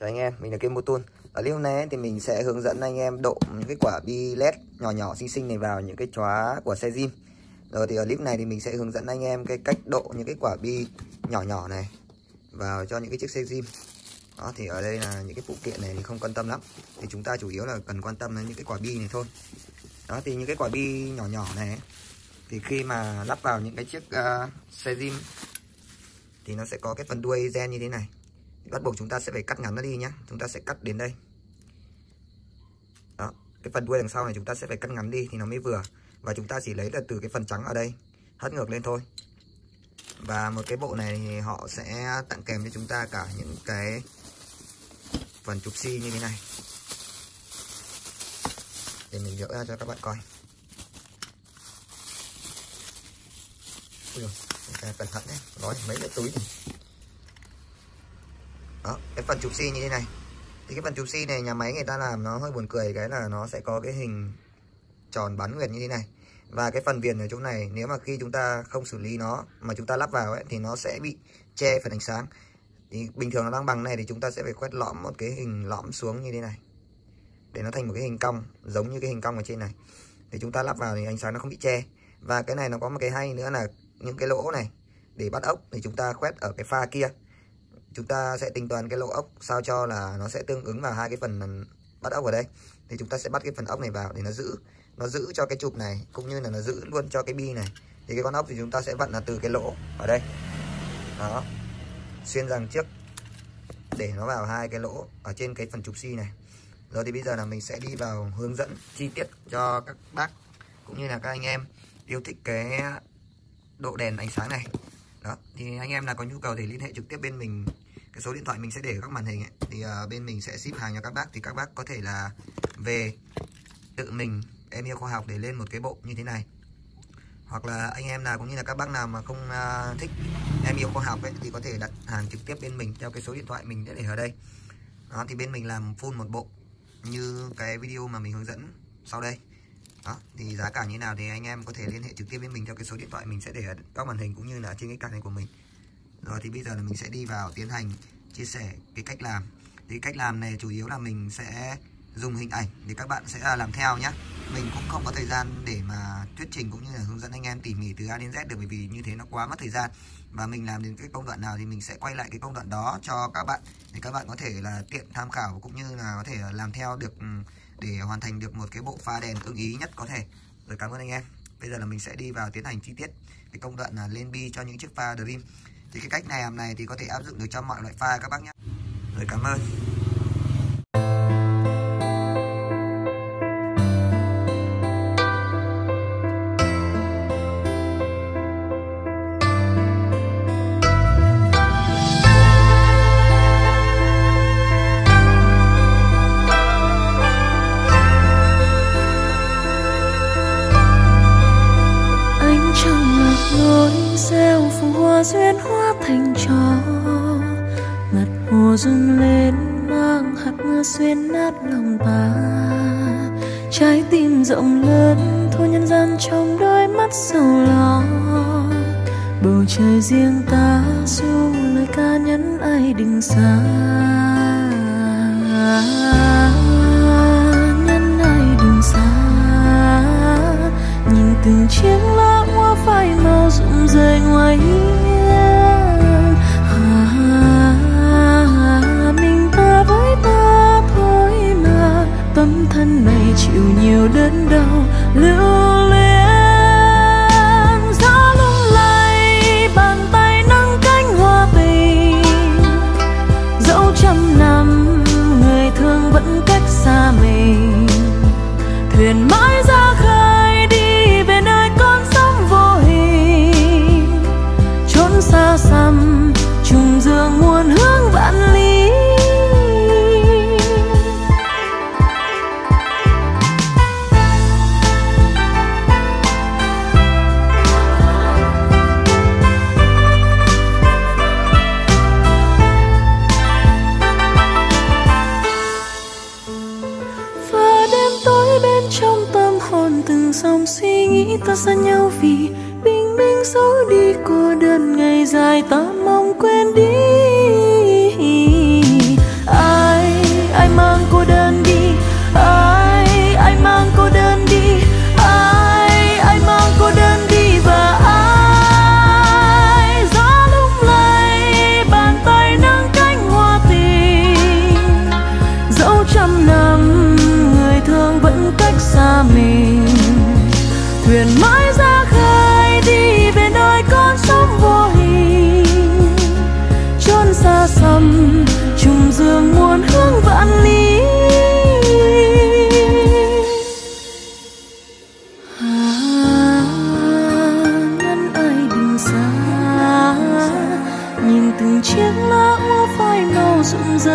Chào anh em, mình là Kim Motun. Ở clip hôm nay thì mình sẽ hướng dẫn anh em độ những cái quả bi led nhỏ nhỏ xinh xinh này vào những cái chóa của xe zin. Rồi thì ở clip này thì mình sẽ hướng dẫn anh em cái cách độ những cái quả bi nhỏ nhỏ này vào cho những cái chiếc xe zin. Đó thì ở đây là những cái phụ kiện này thì không quan tâm lắm. Thì chúng ta chủ yếu là cần quan tâm đến những cái quả bi này thôi. Đó thì những cái quả bi nhỏ nhỏ này thì khi mà lắp vào những cái chiếc uh, xe zin thì nó sẽ có cái phần đuôi gen như thế này bắt buộc chúng ta sẽ phải cắt ngắn nó đi nhé chúng ta sẽ cắt đến đây. Đó, cái phần đuôi đằng sau này chúng ta sẽ phải cắt ngắn đi thì nó mới vừa. Và chúng ta chỉ lấy là từ cái phần trắng ở đây, hất ngược lên thôi. Và một cái bộ này thì họ sẽ tặng kèm cho chúng ta cả những cái phần trục xi như thế này. Để mình dỡ ra cho các bạn coi. Ui cẩn thận đấy nói mấy cái túi này đó, cái phần chụp xi như thế này. Thì cái phần chụp xi này nhà máy người ta làm nó hơi buồn cười, cái là nó sẽ có cái hình tròn bán nguyệt như thế này. Và cái phần viền ở chỗ này, nếu mà khi chúng ta không xử lý nó, mà chúng ta lắp vào ấy, thì nó sẽ bị che phần ánh sáng. Thì bình thường nó đang bằng này thì chúng ta sẽ phải quét lõm một cái hình lõm xuống như thế này. Để nó thành một cái hình cong, giống như cái hình cong ở trên này. Thì chúng ta lắp vào thì ánh sáng nó không bị che. Và cái này nó có một cái hay nữa là những cái lỗ này, để bắt ốc thì chúng ta quét ở cái pha kia chúng ta sẽ tính toán cái lỗ ốc sao cho là nó sẽ tương ứng vào hai cái phần bắt ốc ở đây. Thì chúng ta sẽ bắt cái phần ốc này vào để nó giữ nó giữ cho cái chụp này cũng như là nó giữ luôn cho cái bi này. Thì cái con ốc thì chúng ta sẽ vặn là từ cái lỗ ở đây. Đó. Xuyên rằng trước để nó vào hai cái lỗ ở trên cái phần trục xi này. Rồi thì bây giờ là mình sẽ đi vào hướng dẫn chi tiết cho các bác cũng như là các anh em yêu thích cái độ đèn ánh sáng này. Đó. Thì anh em là có nhu cầu thì liên hệ trực tiếp bên mình cái số điện thoại mình sẽ để ở các màn hình ấy. thì uh, bên mình sẽ ship hàng cho các bác thì các bác có thể là về tự mình em yêu khoa học để lên một cái bộ như thế này. Hoặc là anh em nào cũng như là các bác nào mà không uh, thích em yêu khoa học ấy thì có thể đặt hàng trực tiếp bên mình theo cái số điện thoại mình sẽ để ở đây. Đó thì bên mình làm full một bộ như cái video mà mình hướng dẫn sau đây. Đó thì giá cả như nào thì anh em có thể liên hệ trực tiếp với mình theo cái số điện thoại mình sẽ để ở các màn hình cũng như là trên cái card này của mình rồi thì bây giờ là mình sẽ đi vào tiến hành chia sẻ cái cách làm. Thì cách làm này chủ yếu là mình sẽ dùng hình ảnh để các bạn sẽ à, làm theo nhé mình cũng không có thời gian để mà thuyết trình cũng như là hướng dẫn anh em tỉ mỉ từ A đến Z được, bởi vì như thế nó quá mất thời gian. Và mình làm đến cái công đoạn nào thì mình sẽ quay lại cái công đoạn đó cho các bạn, để các bạn có thể là tiện tham khảo cũng như là có thể làm theo được ừ, để hoàn thành được một cái bộ pha đèn ưng ý nhất có thể. Rồi cảm ơn anh em. Bây giờ là mình sẽ đi vào tiến hành chi tiết cái công đoạn là lên bi cho những chiếc pha Dream thì cái cách này làm này thì có thể áp dụng được cho mọi loại pha các bác nhé. Rồi, cảm ơn. Rộng lớn, thu nhân gian trong đôi mắt sầu lo. Bầu trời riêng ta, dù lời ca nhắn ai đừng xa. Nhắn ai đừng xa. Nhìn từng chiếc lá hoa phai màu rụng rơi ngoài hiên chịu nhiều đớn đau, lưu luyến. Gió lung lay, bàn tay nâng cánh hoa tình dẫu trăm năm, người thương vẫn cách xa mình. Thuyền mãi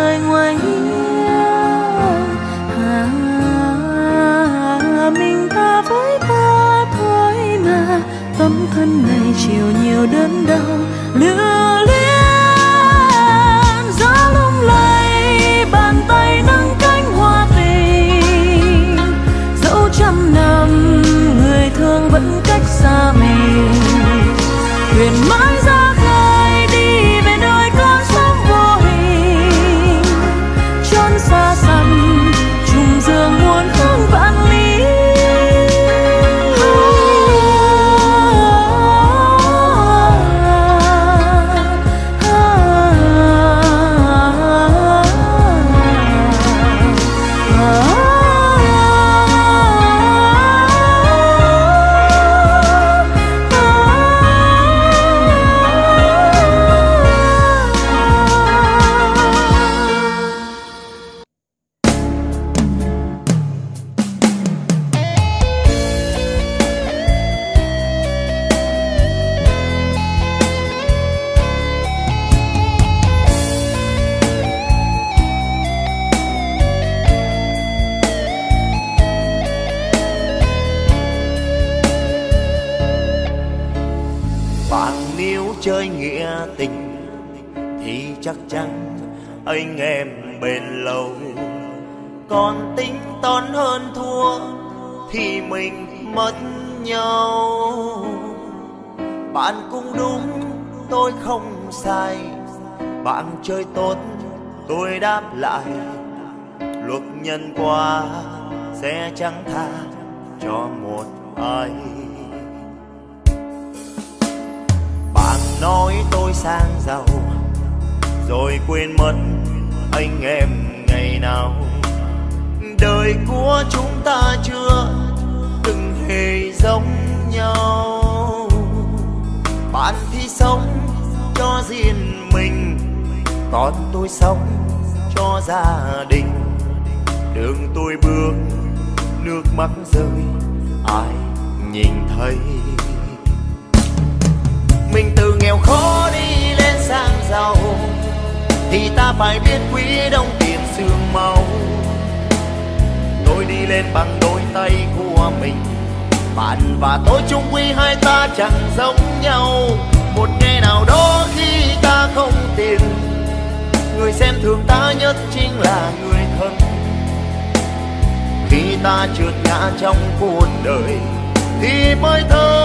anh với anh, mình ta với ta thôi mà tấm thân này chịu nhiều đớn đau. Lưu luyến gió lung lay bàn tay nâng cánh hoa tình. Dẫu trăm năm người thương vẫn cách xa mình. Thuyền mãi nghĩa tình thì chắc chắn anh em bền lâu. Còn tính toán hơn thua thì mình mất nhau. Bạn cũng đúng, tôi không sai. Bạn chơi tốt, tôi đáp lại. Luật nhân quả sẽ chẳng tha cho một ai. Nói tôi sang giàu, rồi quên mất anh em ngày nào. Đời của chúng ta chưa từng hề giống nhau. Bạn thì sống cho riêng mình còn tôi sống cho gia đình. Đường tôi bước, nước mắt rơi, ai nhìn thấy? Mình từ nghèo khó đi lên sang giàu. Thì ta phải biết quý đồng tiền xương máu. Tôi đi lên bằng đôi tay của mình. Bạn và tôi chung quy hai ta chẳng giống nhau. Một ngày nào đó khi ta không tiền, người xem thường ta nhất chính là người thân. Khi ta trượt ngã trong cuộc đời, thì mới thơ.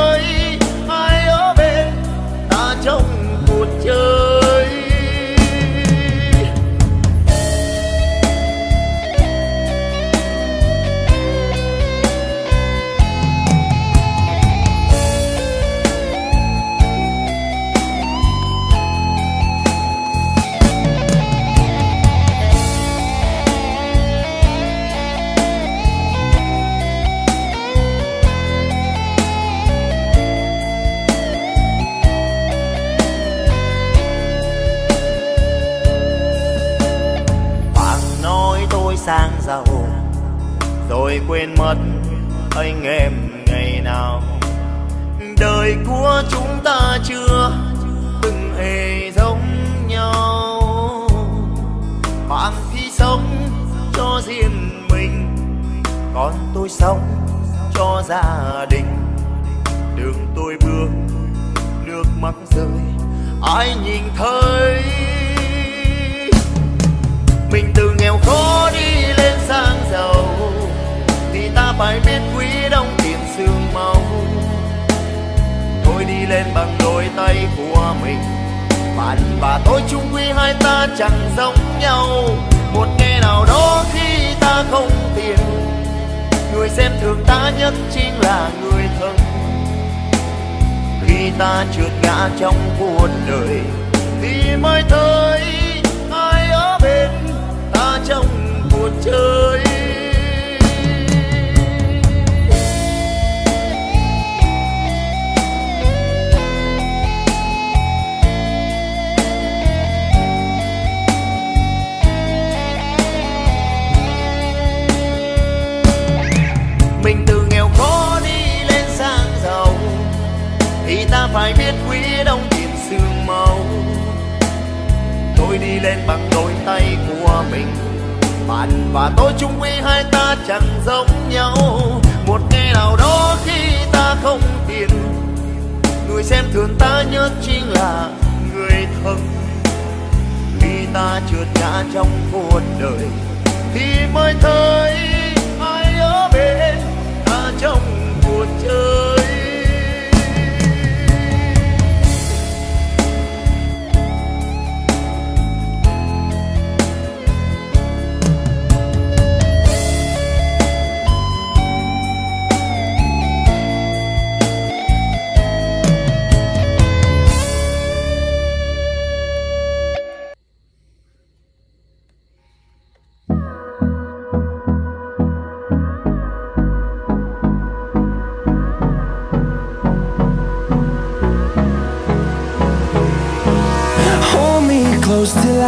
Anh em ngày nào. Đời của chúng ta chưa từng hề giống nhau. Bạn thì sống cho riêng mình còn tôi sống cho gia đình. Đường tôi bước, nước mắt rơi, ai nhìn thấy? Mình từ nghèo khó đi lên sang giàu bài phải biết quý đông tiền xương máu. Tôi đi lên bằng đôi tay của mình. Bạn và tôi chung quy hai ta chẳng giống nhau. Một ngày nào đó khi ta không tiền. Người xem thường ta nhất chính là người thân. Khi ta trượt ngã trong cuộc đời, thì mới thấy ai ở bên ta trong cuộc chơi. Phải biết quý đông tiền sương máu tôi đi lên bằng đôi tay của mình, bạn và tôi chung quy hai ta chẳng giống nhau. Một ngày nào đó khi ta không tiền người xem thường ta nhất chính là người thân. Khi ta trượt ngã trong cuộc đời, thì mới thấy ai ở bên ta trong cuộc chơi.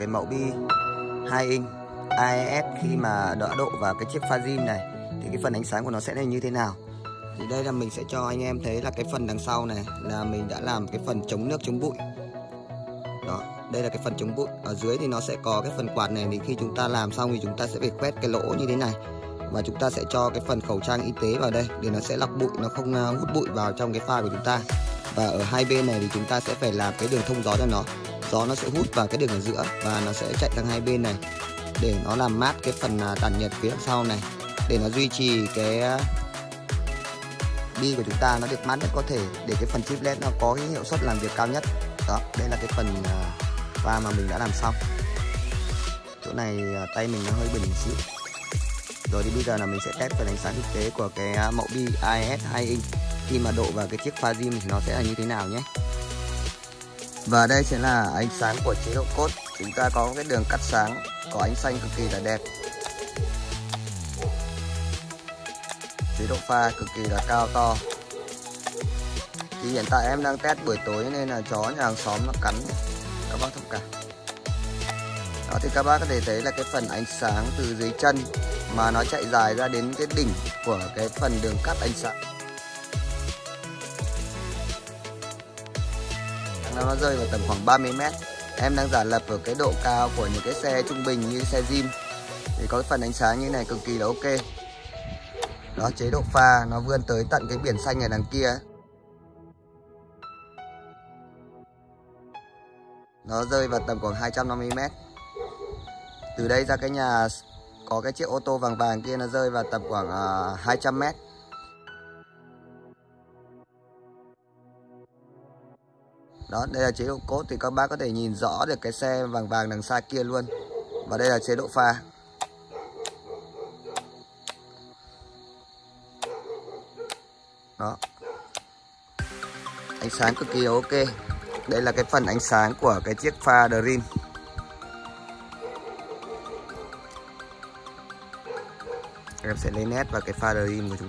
cái mẫu bi 2 inch AES khi mà đỡ độ vào cái chiếc pha zin này, thì cái phần ánh sáng của nó sẽ là như thế nào? Thì đây là mình sẽ cho anh em thấy là cái phần đằng sau này là mình đã làm cái phần chống nước chống bụi. Đó, đây là cái phần chống bụi. Ở dưới thì nó sẽ có cái phần quạt này, thì khi chúng ta làm xong thì chúng ta sẽ phải quét cái lỗ như thế này. Và chúng ta sẽ cho cái phần khẩu trang y tế vào đây, để nó sẽ lọc bụi, nó không à, hút bụi vào trong cái pha của chúng ta. Và ở hai bên này thì chúng ta sẽ phải làm cái đường thông gió cho nó gió nó sẽ hút vào cái đường ở giữa và nó sẽ chạy sang hai bên này, để nó làm mát cái phần à, tản nhiệt phía sau này, để nó duy trì cái à, bi của chúng ta nó được mát nhất có thể, để cái phần chip led nó có cái hiệu suất làm việc cao nhất. Đó, đây là cái phần à, pha mà mình đã làm xong. Chỗ này tay mình nó hơi bình xíu. Rồi thì bây giờ là mình sẽ test phần ánh sáng thực tế của cái mẫu bi IS 2 inch. Khi mà độ vào cái chiếc pha zim thì nó sẽ là như thế nào nhé và đây sẽ là ánh sáng của chế độ cốt. Chúng ta có cái đường cắt sáng, có ánh xanh cực kỳ là đẹp. Chế độ pha cực kỳ là cao to. Thì hiện tại em đang test buổi tối nên là chó nhà hàng xóm nó cắn các bác thông cảm. Đó, thì các bác có thể thấy là cái phần ánh sáng từ dưới chân mà nó chạy dài ra đến cái đỉnh của cái phần đường cắt ánh sáng. Nó rơi vào tầm khoảng 30 mét. Em đang giả lập ở cái độ cao của những cái xe trung bình như xe Jim thì có phần ánh sáng như này cực kỳ là ok. Đó chế độ pha nó vươn tới tận cái biển xanh ở đằng kia. Nó rơi vào tầm khoảng 250 mét. Từ đây ra cái nhà có cái chiếc ô tô vàng vàng kia nó rơi vào tầm khoảng à, uh, 200 mét. Đó, đây là chế độ cốt thì các bác có thể nhìn rõ được cái xe vàng vàng đằng xa kia luôn. Và đây là chế độ pha. Đó. Ánh sáng cực kỳ ok. Đây là cái phần ánh sáng của cái chiếc pha Dream. Em sẽ lấy nét vào cái pha Dream của chúng ta.